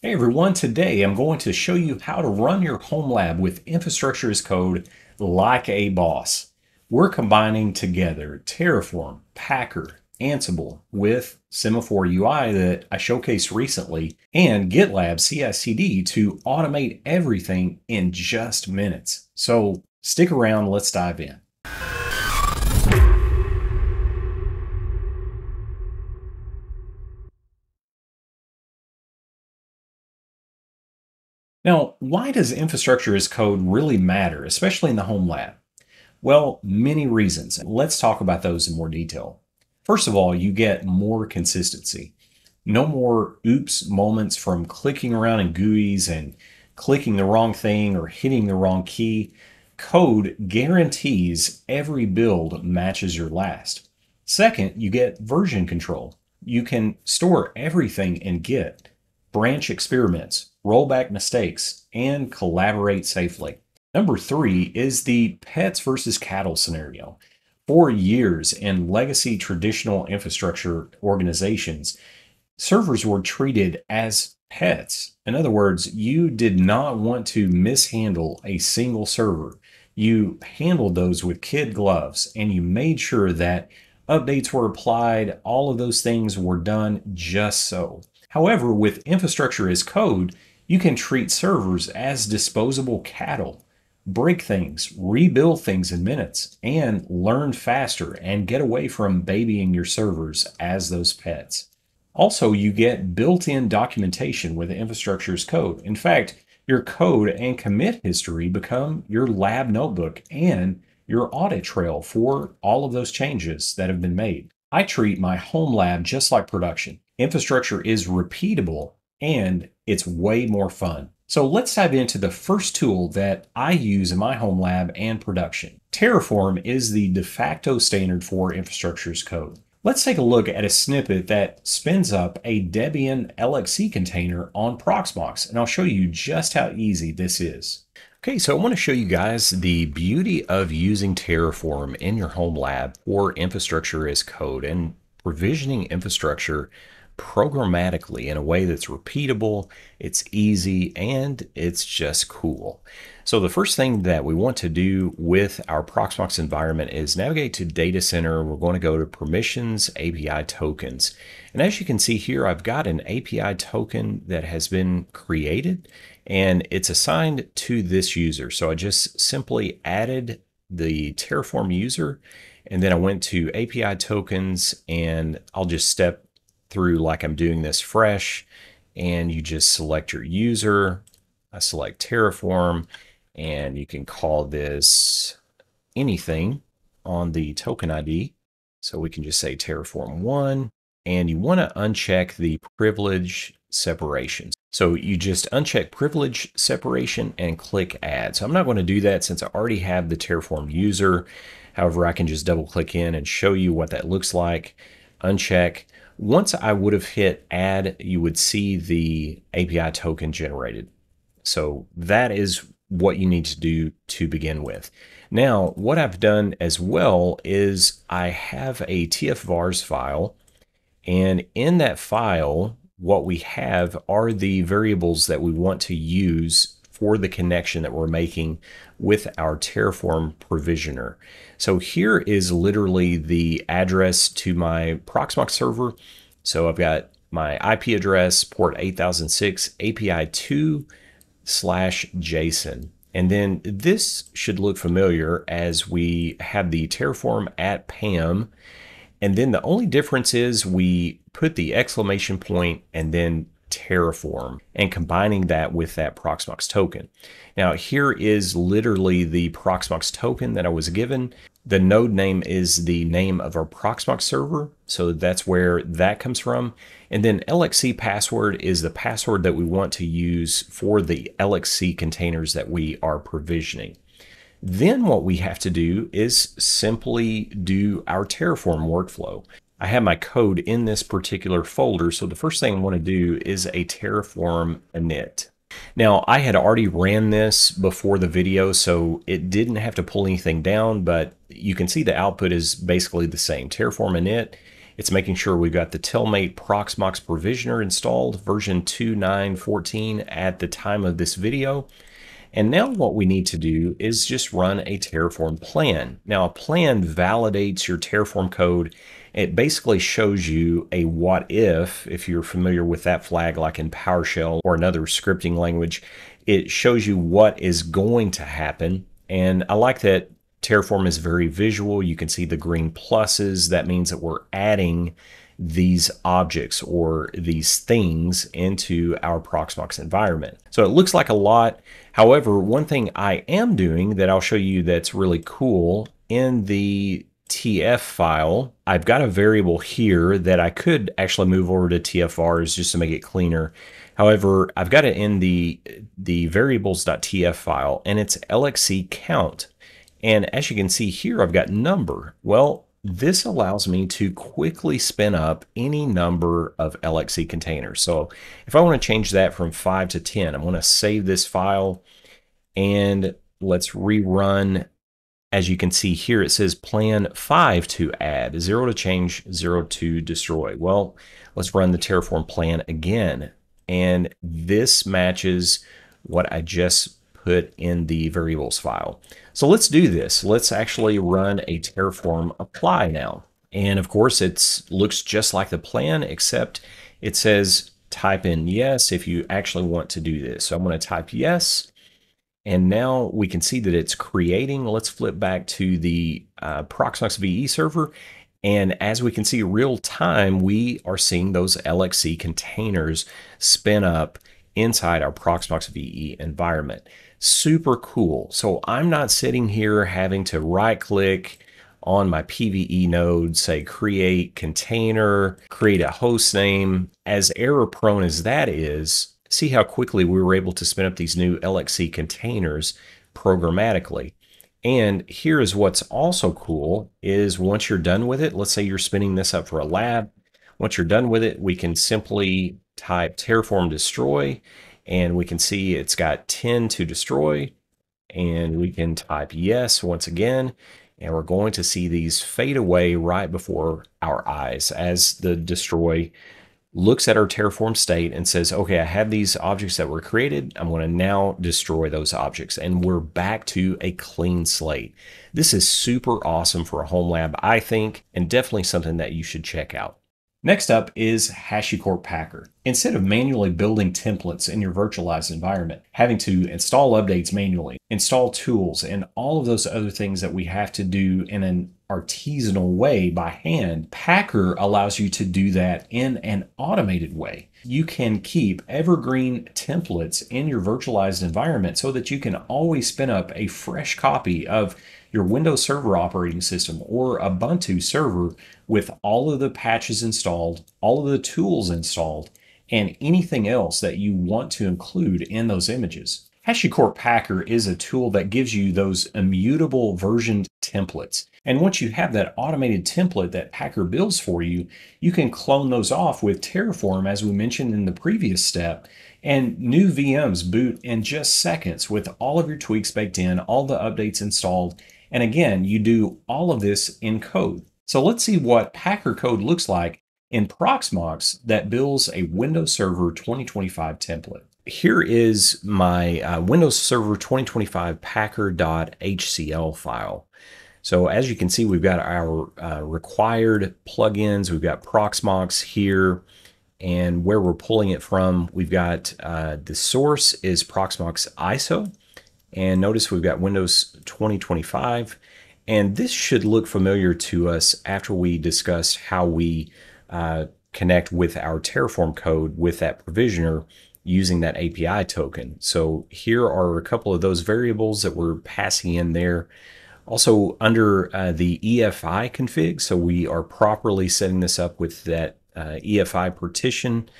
Hey everyone, today I'm going to show you how to run your home lab with infrastructure as code like a boss. We're combining together Terraform, Packer, Ansible with Semaphore UI that I showcased recently and GitLab CI/CD to automate everything in just minutes. So stick around, let's dive in. Now, why does infrastructure as code really matter, especially in the home lab? Well, many reasons. Let's talk about those in more detail. First of all, you get more consistency. No more oops moments from clicking around in GUIs and clicking the wrong thing or hitting the wrong key. Code guarantees every build matches your last. Second, you get version control. You can store everything in Git, branch experiments, roll back mistakes, and collaborate safely. Number three is the pets versus cattle scenario. For years in legacy traditional infrastructure organizations, servers were treated as pets. In other words, you did not want to mishandle a single server. You handled those with kid gloves and you made sure that updates were applied, all of those things were done just so. However, with infrastructure as code, you can treat servers as disposable cattle, break things, rebuild things in minutes, and learn faster and get away from babying your servers as those pets. Also, you get built-in documentation with infrastructure as code. In fact, your code and commit history become your lab notebook and your audit trail for all of those changes that have been made. I treat my home lab just like production. Infrastructure is repeatable and it's way more fun. So let's dive into the first tool that I use in my home lab and production. Terraform is the de facto standard for infrastructure as code. Let's take a look at a snippet that spins up a Debian LXC container on Proxmox, and I'll show you just how easy this is. Okay, so I want to show you guys the beauty of using Terraform in your home lab for infrastructure as code and provisioning infrastructure programmatically in a way that's repeatable, it's easy, and it's just cool. So the first thing that we want to do with our Proxmox environment is navigate to Data Center. We're going to go to Permissions, API Tokens. And as you can see here, I've got an API token that has been created and it's assigned to this user. So I just simply added the Terraform user and then I went to API tokens and I'll just step through like I'm doing this fresh and you just select your user. I select Terraform and you can call this anything on the token ID. So we can just say Terraform 1 and you want to uncheck the privilege separation. So you just uncheck privilege separation and click add. So I'm not going to do that since I already have the Terraform user. However, I can just double click in and show you what that looks like. Uncheck. Once I would have hit add, you would see the API token generated. So that is what you need to do to begin with. Now, what I've done as well is I have a TF-vars file, and in that file, what we have are the variables that we want to use for the connection that we're making with our Terraform provisioner. So here is literally the address to my Proxmox server. So I've got my IP address, port 8006, API 2 slash JSON. And then this should look familiar as we have the Terraform at PAM. And then the only difference is we put the exclamation point and then Terraform and combining that with that Proxmox token. Now here is literally the Proxmox token that I was given. The node name is the name of our Proxmox server, so that's where that comes from. And then LXC password is the password that we want to use for the LXC containers that we are provisioning. Then what we have to do is simply do our Terraform workflow. I have my code in this particular folder. So the first thing I want to do is a Terraform init. Now I had already ran this before the video, so it didn't have to pull anything down, but you can see the output is basically the same. Terraform init, It's making sure we've got the Telmate Proxmox Provisioner installed, version 2.9.14 at the time of this video. And now what we need to do is just run a Terraform plan. Now a plan validates your Terraform code. It basically shows you a what if, if you're familiar with that flag like in PowerShell or another scripting language, it shows you what is going to happen. And I like that Terraform is very visual. You can see the green pluses. That means that we're adding these objects or these things into our Proxmox environment. So it looks like a lot. However, one thing I am doing that I'll show you that's really cool in the TF file, I've got a variable here that I could actually move over to TF-vars just to make it cleaner. However, I've got it in the, the variables.tf file and it's LXC count. And as you can see here, I've got number. Well, this allows me to quickly spin up any number of LXC containers. So if I want to change that from 5 to 10, I'm going to save this file and let's rerun. As you can see here, it says plan 5 to add, 0 to change, 0 to destroy. Well, let's run the Terraform plan again. And this matches what I just put in the variables file. So let's do this. Let's actually run a Terraform apply now. And of course, it looks just like the plan, except it says type in yes if you actually want to do this. So I'm going to type yes. And now we can see that it's creating. Let's flip back to the uh, Proxmox VE server. And as we can see real time, we are seeing those LXC containers spin up inside our Proxmox VE environment. Super cool. So I'm not sitting here having to right click on my PVE node, say create container, create a host name. As error prone as that is, see how quickly we were able to spin up these new LXC containers programmatically. And here is what's also cool is once you're done with it, let's say you're spinning this up for a lab. Once you're done with it, we can simply type terraform destroy and we can see it's got 10 to destroy and we can type yes once again and we're going to see these fade away right before our eyes as the destroy looks at our terraform state and says okay i have these objects that were created. I'm going to now destroy those objects. And we're back to a clean slate. This is super awesome for a home lab i think and definitely something that you should check out. Next up is HashiCorp Packer. Instead of manually building templates in your virtualized environment, having to install updates manually, install tools, and all of those other things that we have to do in an artisanal way by hand, Packer allows you to do that in an automated way. You can keep evergreen templates in your virtualized environment so that you can always spin up a fresh copy of your Windows Server operating system or Ubuntu server with all of the patches installed, all of the tools installed, and anything else that you want to include in those images. HashiCorp Packer is a tool that gives you those immutable versioned templates. And once you have that automated template that Packer builds for you, you can clone those off with Terraform, as we mentioned in the previous step, and new VMs boot in just seconds with all of your tweaks baked in, all the updates installed, and again, you do all of this in code. So let's see what Packer code looks like in Proxmox that builds a Windows Server 2025 template. Here is my uh, Windows Server 2025 packer.hcl file. So as you can see, we've got our uh, required plugins. We've got Proxmox here and where we're pulling it from, we've got uh, the source is Proxmox ISO. And notice we've got Windows 2025. And this should look familiar to us after we discussed how we uh, connect with our Terraform code with that provisioner using that API token. So here are a couple of those variables that we're passing in there. Also under uh, the EFI config, so we are properly setting this up with that uh, EFI partition.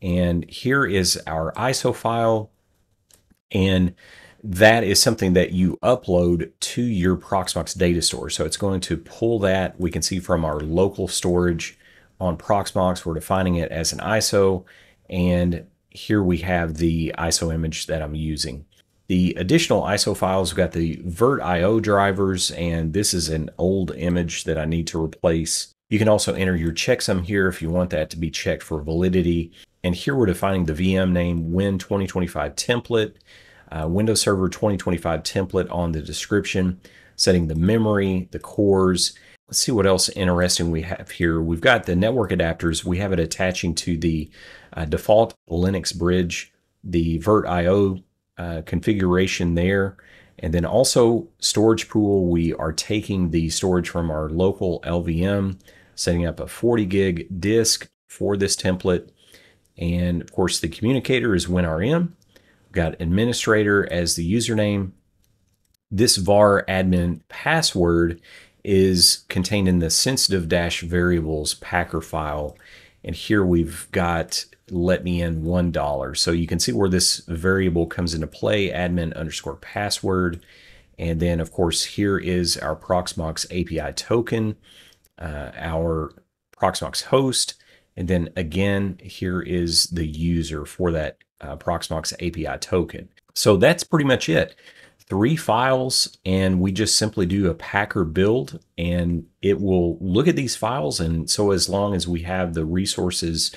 And here is our ISO file. And that is something that you upload to your Proxmox data store. So it's going to pull that. We can see from our local storage on Proxmox, we're defining it as an ISO. And here we have the ISO image that I'm using. The additional ISO files, we've got the VirtIO drivers, and this is an old image that I need to replace. You can also enter your checksum here if you want that to be checked for validity. And here we're defining the VM name Win 2025 template, uh, Windows Server 2025 template on the description, setting the memory, the cores. Let's see what else interesting we have here. We've got the network adapters. We have it attaching to the uh, default Linux bridge, the VirtIO uh, configuration there. And then also storage pool, we are taking the storage from our local LVM, setting up a 40 gig disk for this template. And of course, the communicator is WinRM. We've got administrator as the username. This var admin password is contained in the sensitive dash variables packer file. And here we've got let me in $1. So you can see where this variable comes into play, admin underscore password. And then of course, here is our Proxmox API token, uh, our Proxmox host. And then again, here is the user for that uh, Proxmox API token. So that's pretty much it. Three files, and we just simply do a Packer build, and it will look at these files. And so, as long as we have the resources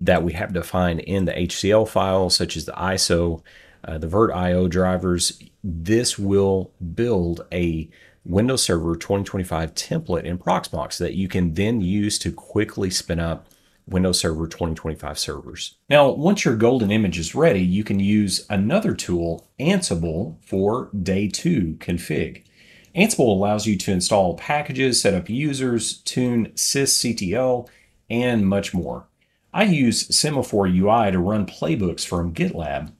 that we have defined in the HCL file, such as the ISO, uh, the VirtIO drivers, this will build a Windows Server 2025 template in Proxmox that you can then use to quickly spin up Windows Server 2025 servers. Now, once your golden image is ready, you can use another tool, Ansible, for day two config. Ansible allows you to install packages, set up users, tune sysctl, and much more. I use Semaphore UI to run playbooks from GitLab.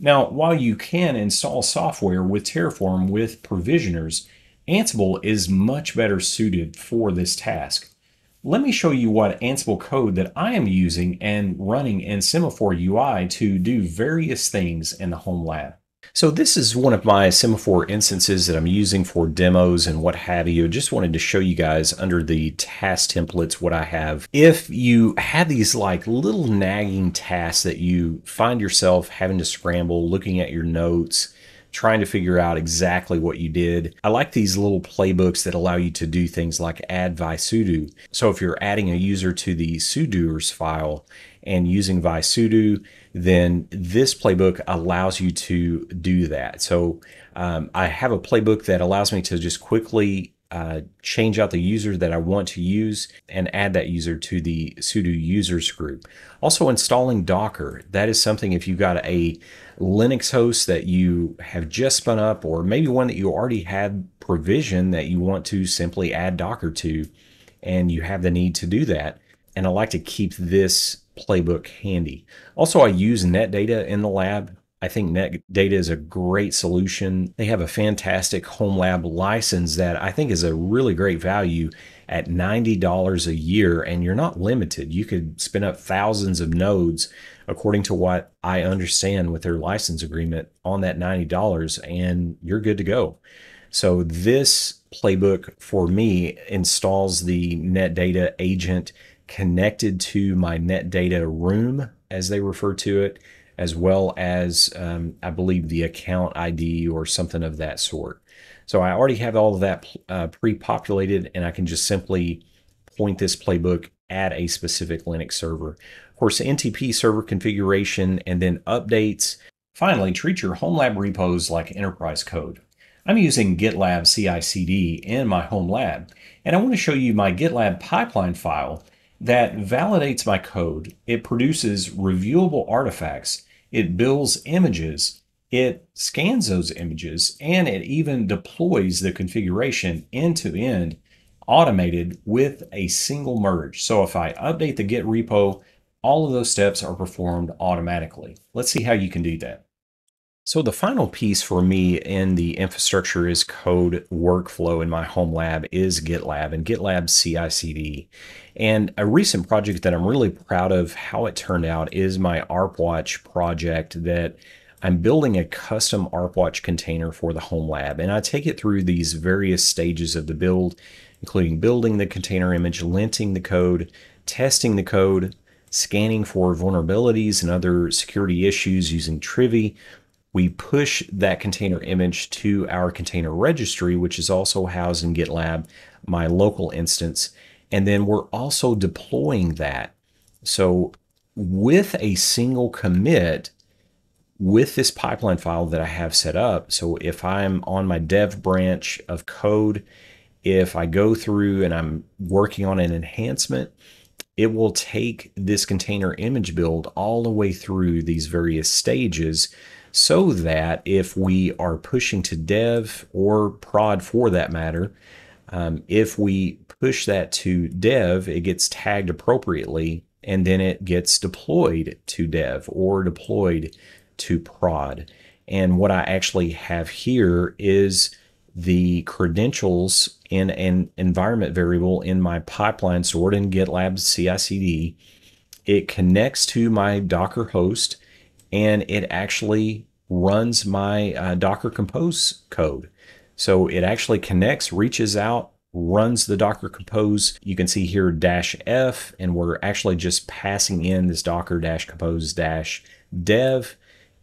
Now, while you can install software with Terraform with provisioners, Ansible is much better suited for this task. Let me show you what Ansible code that I am using and running in Semaphore UI to do various things in the home lab. So this is one of my Semaphore instances that I'm using for demos and what have you. Just wanted to show you guys under the task templates what I have. If you have these like little nagging tasks that you find yourself having to scramble, looking at your notes, trying to figure out exactly what you did. I like these little playbooks that allow you to do things like add visudo. So if you're adding a user to the sudoers file and using visudo, then this playbook allows you to do that. So um, I have a playbook that allows me to just quickly uh, change out the user that I want to use and add that user to the sudo users group. Also installing Docker. That is something if you've got a Linux host that you have just spun up or maybe one that you already had provision that you want to simply add Docker to and you have the need to do that. And I like to keep this playbook handy. Also, I use NetData in the lab. I think NetData is a great solution. They have a fantastic home lab license that I think is a really great value at $90 a year, and you're not limited. You could spin up thousands of nodes according to what I understand with their license agreement on that $90, and you're good to go. So, this playbook for me installs the NetData agent connected to my NetData room, as they refer to it, as well as um, I believe the account ID or something of that sort. So I already have all of that uh, pre-populated, and I can just simply point this playbook at a specific Linux server. Of course, NTP server configuration and then updates. Finally, treat your home lab repos like enterprise code. I'm using GitLab CI/CD in my home lab, and I want to show you my GitLab pipeline file that validates my code. It produces reviewable artifacts. It builds images. It scans those images and it even deploys the configuration end to end automated with a single merge. So if I update the Git repo, all of those steps are performed automatically. Let's see how you can do that. So the final piece for me in the infrastructure is code workflow in my home lab is GitLab and GitLab CI/CD. And a recent project that I'm really proud of how it turned out is my ArpWatch project that I'm building a custom ArpWatch container for the home lab. And I take it through these various stages of the build, including building the container image, linting the code, testing the code, scanning for vulnerabilities and other security issues using Trivy, we push that container image to our container registry, which is also housed in GitLab, my local instance. And then we're also deploying that. So with a single commit, with this pipeline file that I have set up, so if I'm on my dev branch of code, if I go through and I'm working on an enhancement, it will take this container image build all the way through these various stages so that if we are pushing to dev or prod for that matter, um, if we push that to dev, it gets tagged appropriately and then it gets deployed to dev or deployed to prod. And what I actually have here is the credentials in an environment variable in my pipeline stored in GitLab CI/CD. It connects to my Docker host and it actually runs my uh, Docker Compose code. So it actually connects, reaches out, runs the Docker Compose. You can see here dash F, and we're actually just passing in this Docker dash Compose dash dev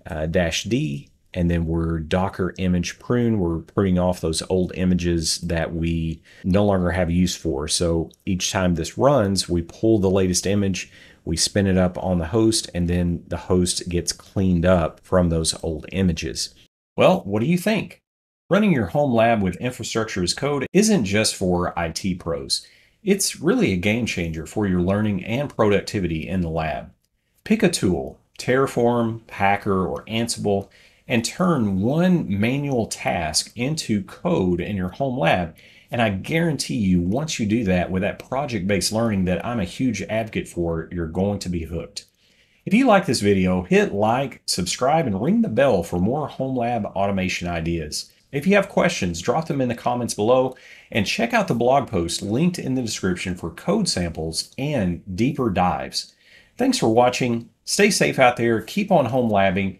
uh, dash D, and then we're Docker image prune. We're pruning off those old images that we no longer have use for. So each time this runs, we pull the latest image, we spin it up on the host, and then the host gets cleaned up from those old images. Well, what do you think? Running your home lab with infrastructure as code isn't just for IT pros. It's really a game changer for your learning and productivity in the lab. Pick a tool, Terraform, Packer, or Ansible, and turn one manual task into code in your home lab. And I guarantee you, once you do that with that project based learning that I'm a huge advocate for, you're going to be hooked. If you like this video, hit like, subscribe, and ring the bell for more home lab automation ideas. If you have questions, drop them in the comments below and check out the blog post linked in the description for code samples and deeper dives. Thanks for watching. Stay safe out there, keep on home labbing,